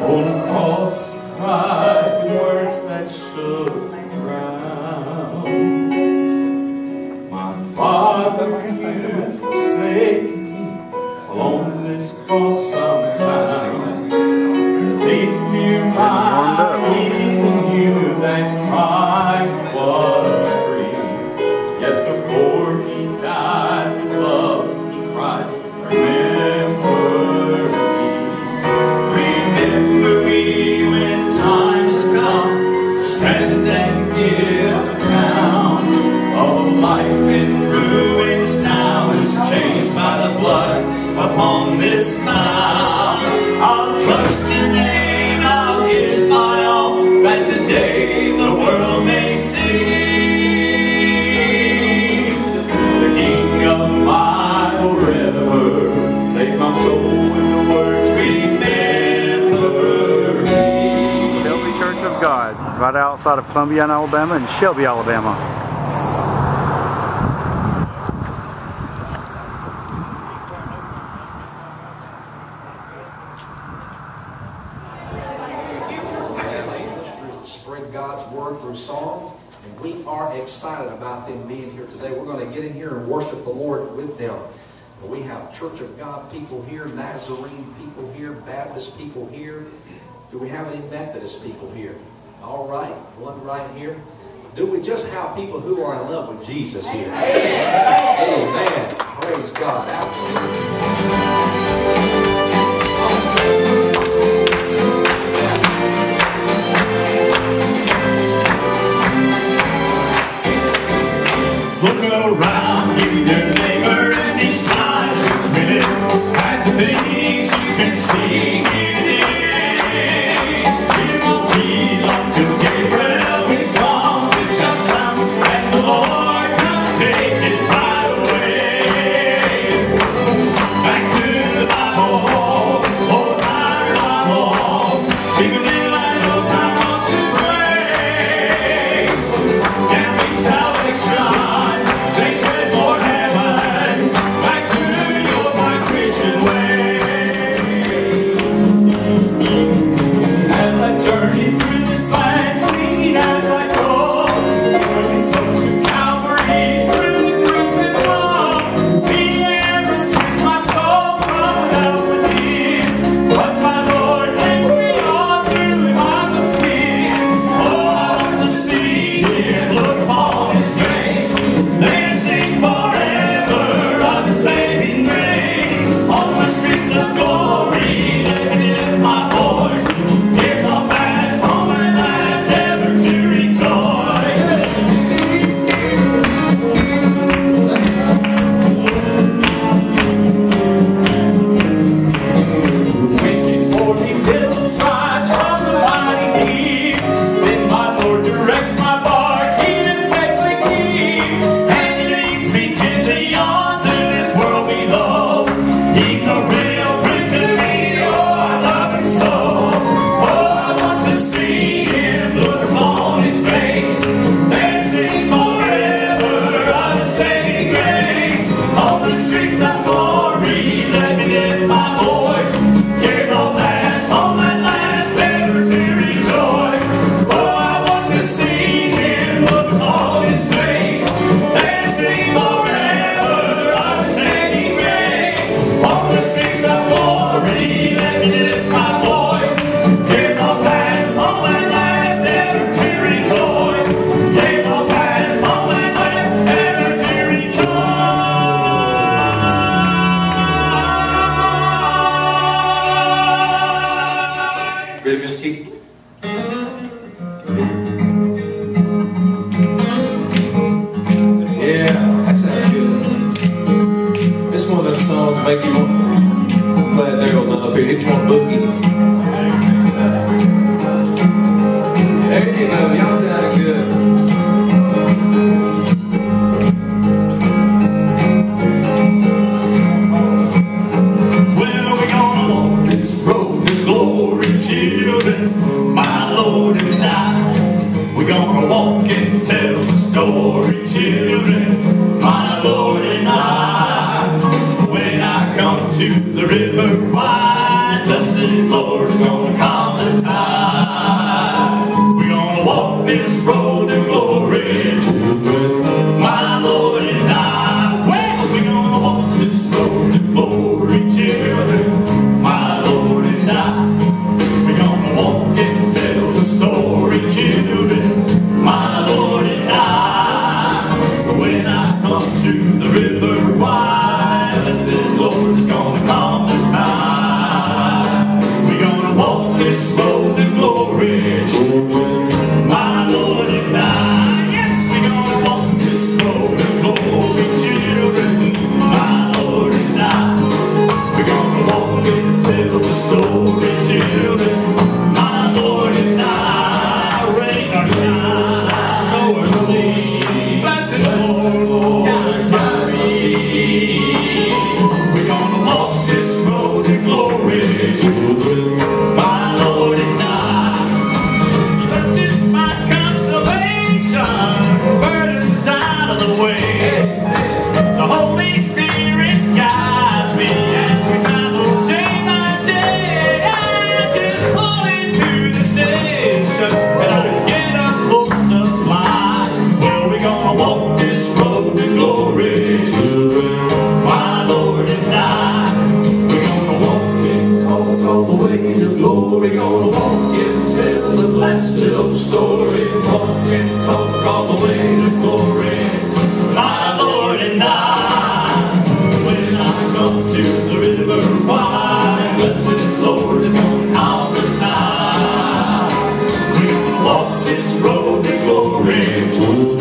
on cross cried words that show outside of Columbiana, Alabama and Shelby, Alabama. Spread God's word through song, and we are excited about them being here today. We're going to get in here and worship the Lord with them. We have Church of God people here, Nazarene people here, Baptist people here. Do we have any Methodist people here? All right, one right here. Do we just have people who are in love with Jesus here? Amen. Amen. Praise God. Absolutely. Senhor.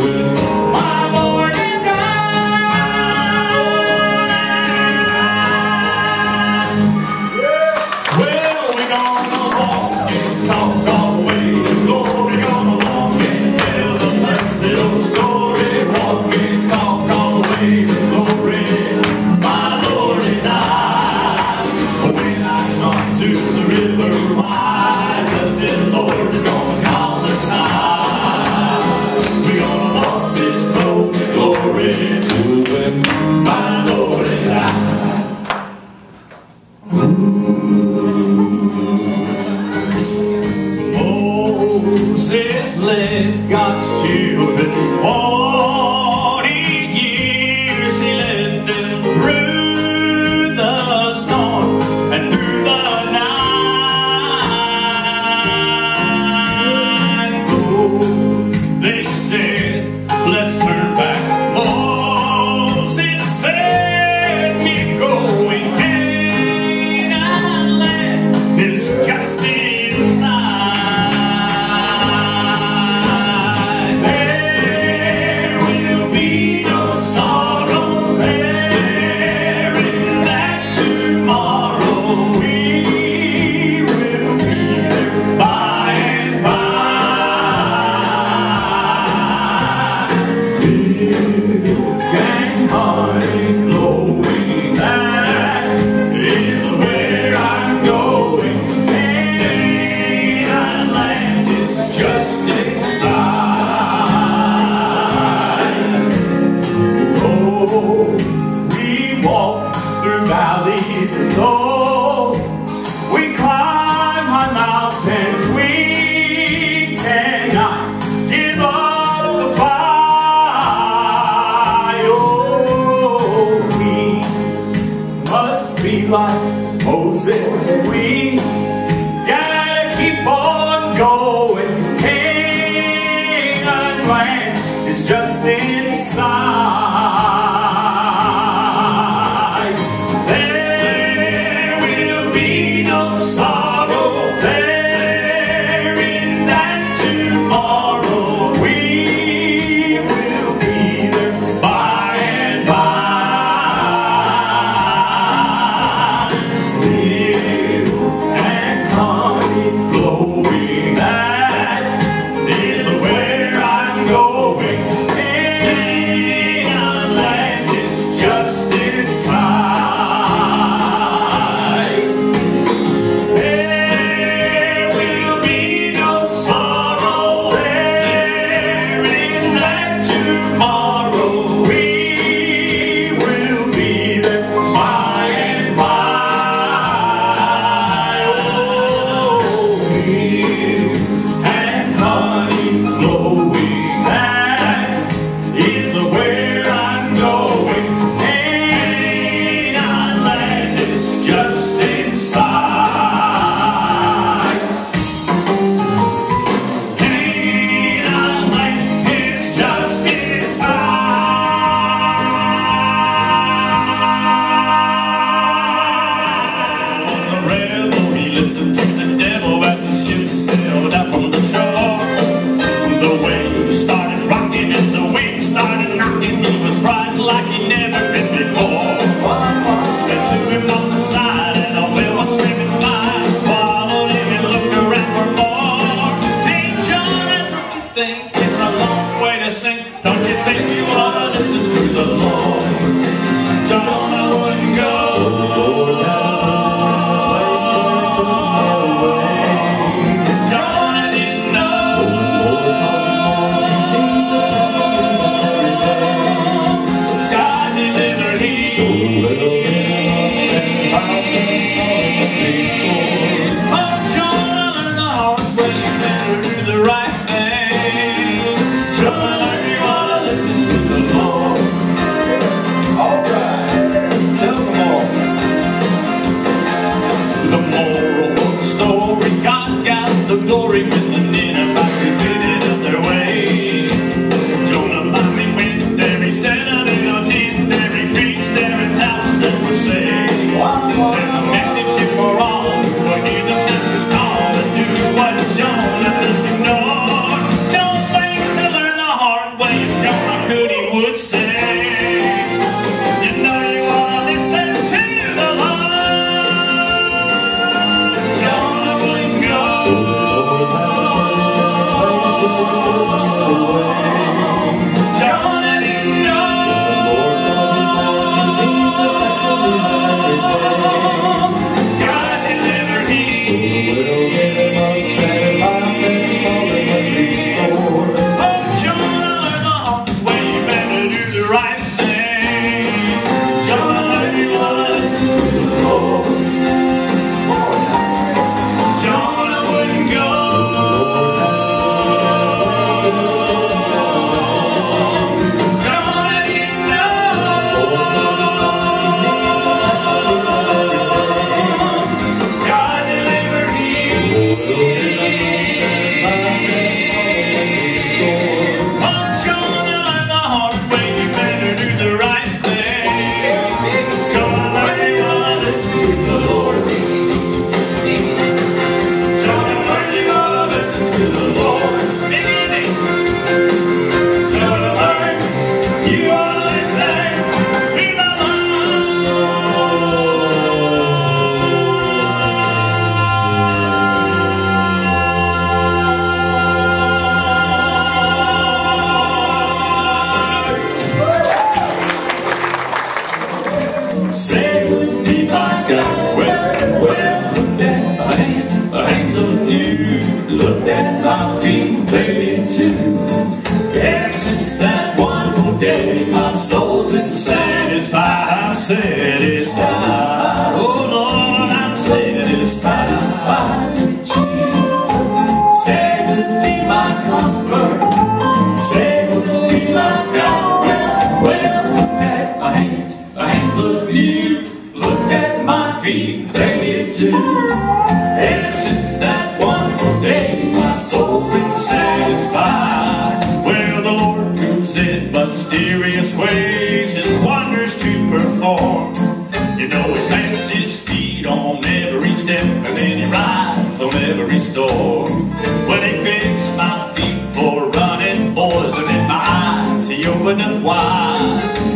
Satisfied. I'm satisfied. Oh Lord, I'm satisfied. Jesus, say with me, my comfort. Say with me, my God, well, looked at my hands, the hands of you, looked at my feet, they did too. Ever since that wonderful day, my soul's been satisfied. Well, the Lord moves in mysterious ways, You know, He plants His feet on every step, and then He rides on every storm. When He fixed my feet for running boys, and in my eyes He opened up wide.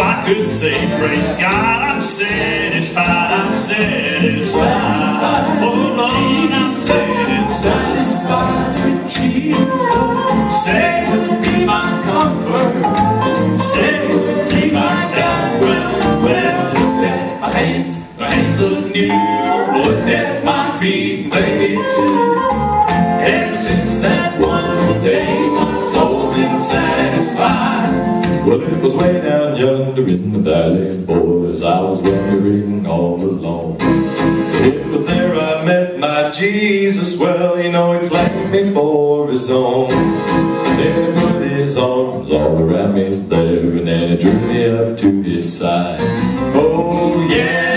I could say, Praise God, I'm satisfied, I'm satisfied. Oh Lord, I'm satisfied. With Jesus, say be my comfort. Say be my God. Well, well, looked at my hands, my hands look new. Looked at my feet, baby, too. It was way down yonder in the valley, boys. I was wandering all alone. It was there I met my Jesus. Well, you know, he claimed me for his own. Then he put his arms all around me there, and then he drew me up to his side. Oh, Yes,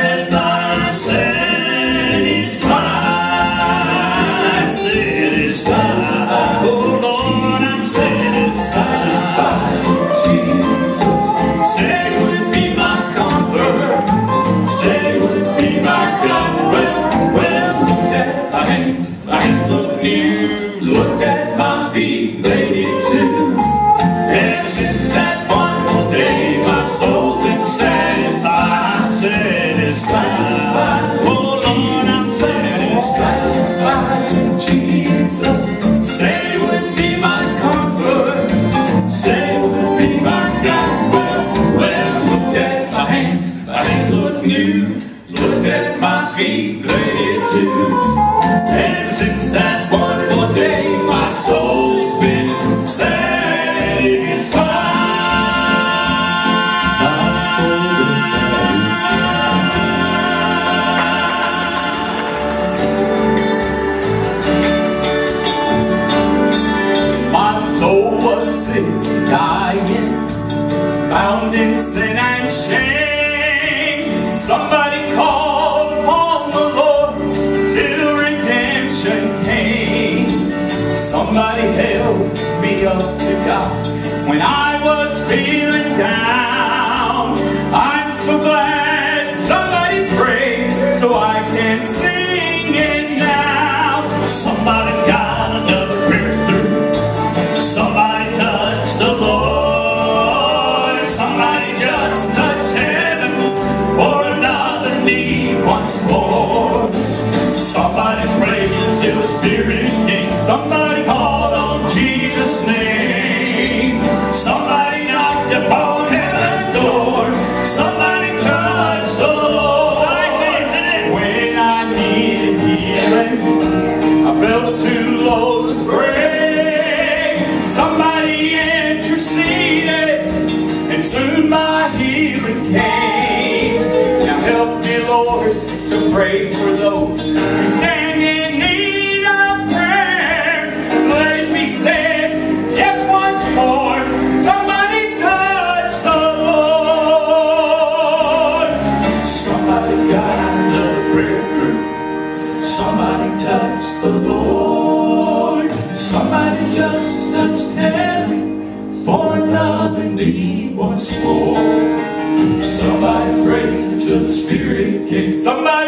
Somebody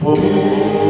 for.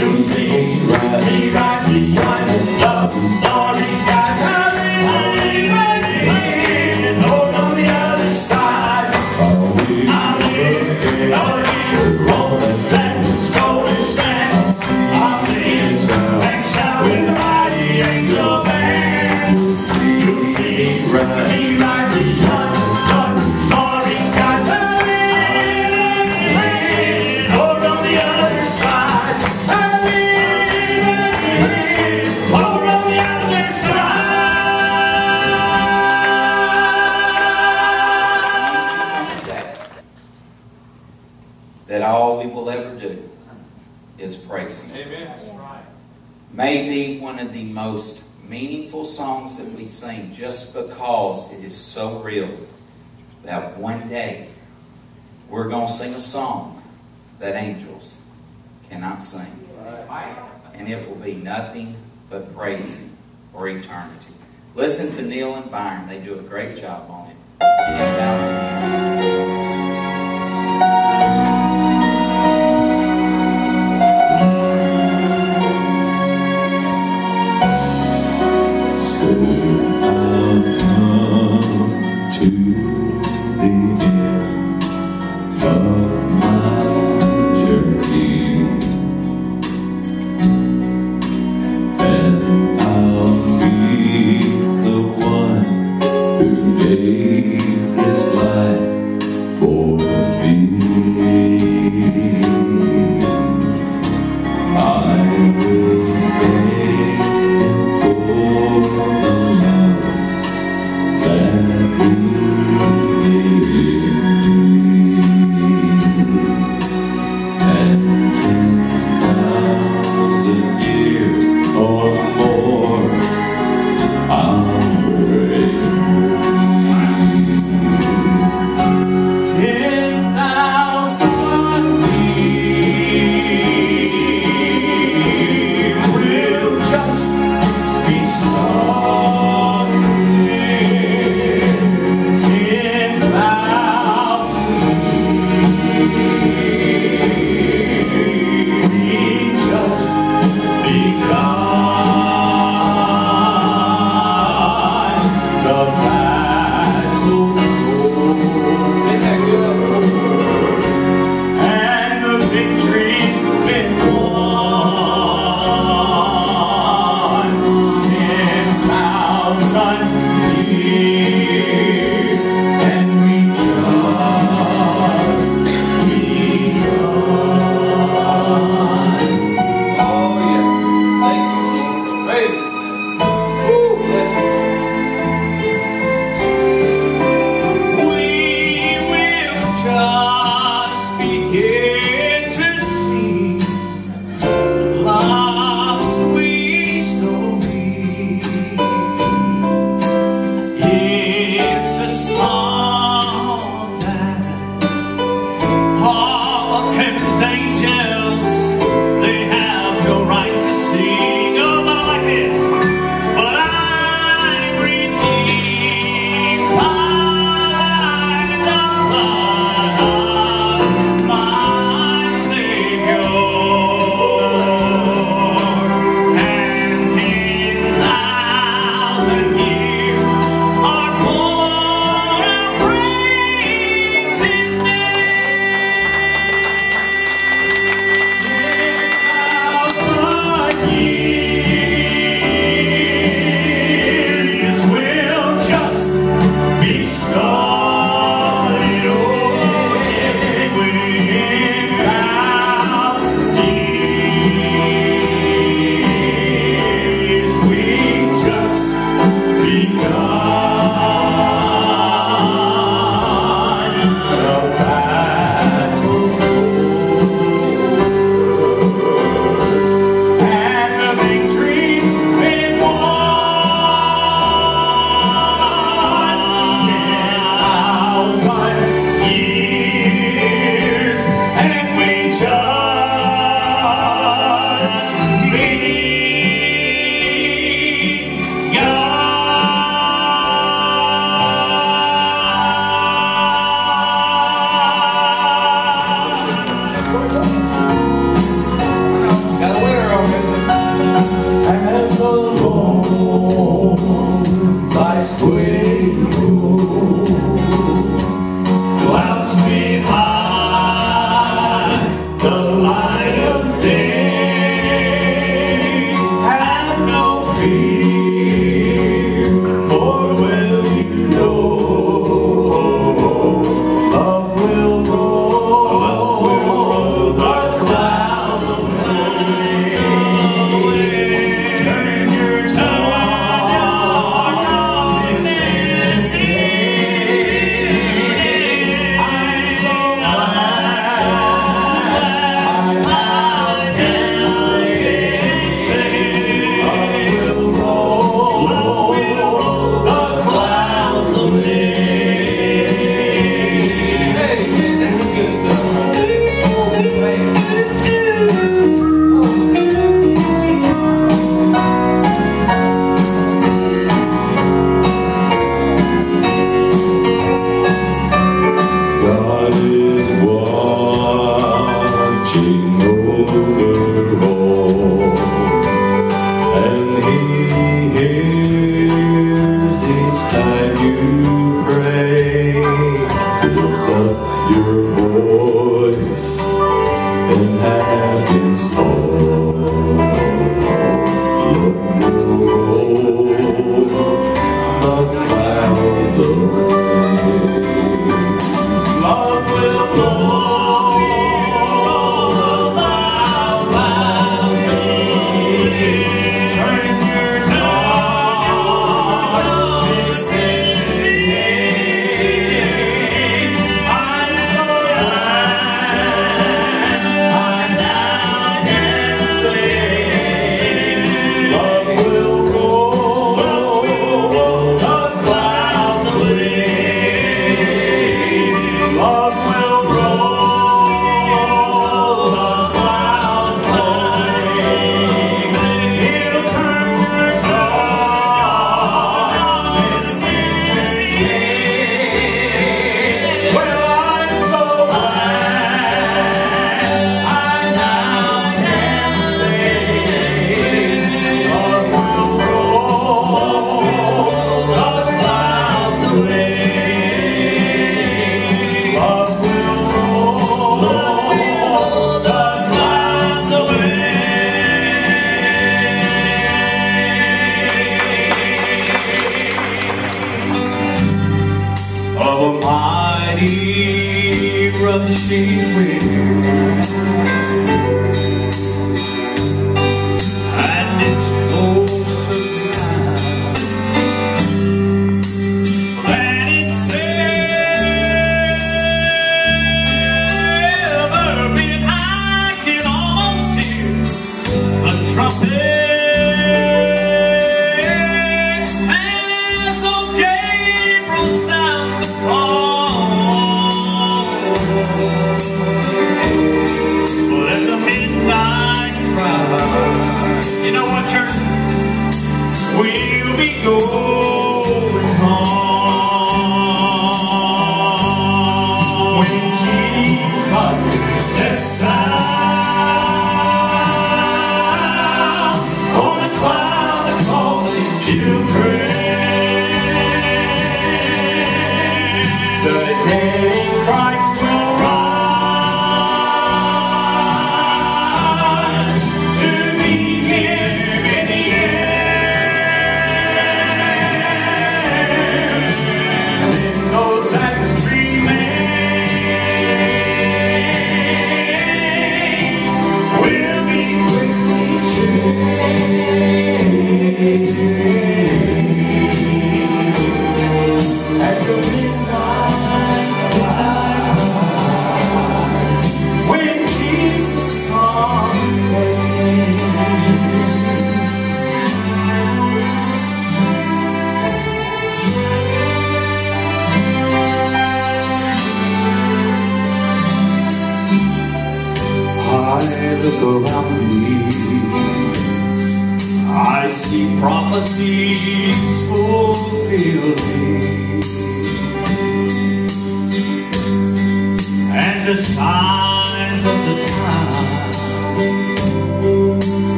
to see, right, right, see, I'm love. just because it is so real that one day we're going to sing a song that angels cannot sing. And it will be nothing but praising for eternity. Listen to Neil and Byron. They do a great job on it. 10,000 years. Church?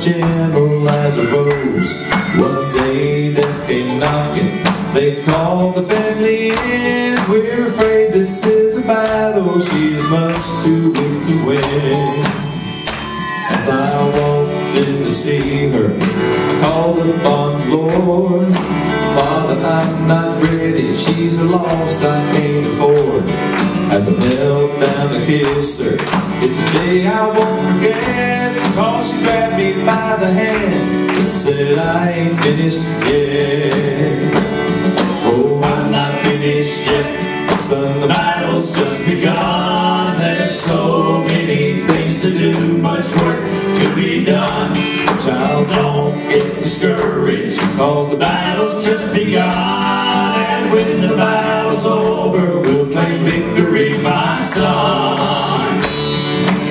Gentle as a rose. One day they came knocking, they called the family in. We're afraid this is a battle, she's much too weak to win. As I walked in to see her, I called upon the Lord. Father, I'm not ready, she's a loss I can't afford. As I knelt down to kiss her, it's a day I won't forget. Cause she grabbed me by the hand and said, I ain't finished yet. Oh, I'm not finished yet. Son, the battle's just begun. There's so many things to do, much work to be done. Child, don't get discouraged, cause the battle's just begun. And when the battle's over, we'll claim victory, my son.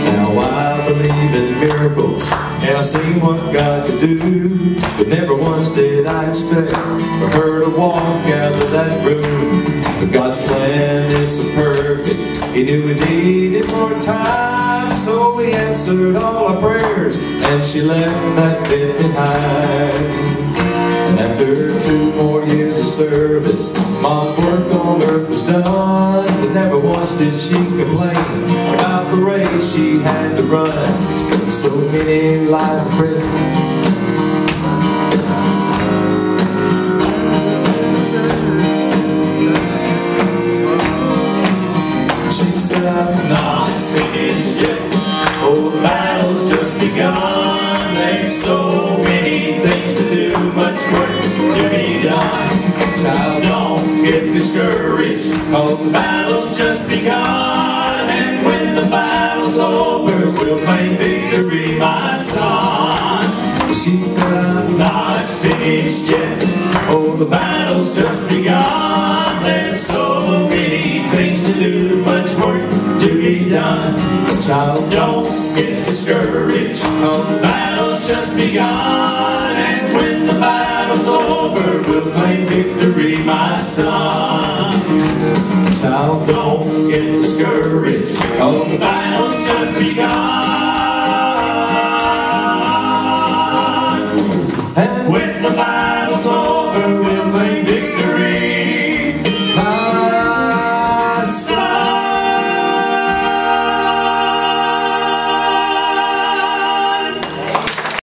Now I believe in miracles, and I've seen what God can do. But never once did I expect for her to walk out of that room. But God's plan is so perfect, He knew we needed more time. So He answered all our prayers, and she left that bed behind. And after two more years of service, Mom's work on earth was done. Did she complain about the race she had to run. So many lies of prison. And when the battle's over, we'll claim victory, my son. She I'm not finished yet. Oh, the battle's just begun. There's so many things to do, much work to be done. Child, don't get discouraged. Oh, the battle's just begun. And when the battle's over, we'll claim victory, my son. Discouraged. Oh, the battle's just begun.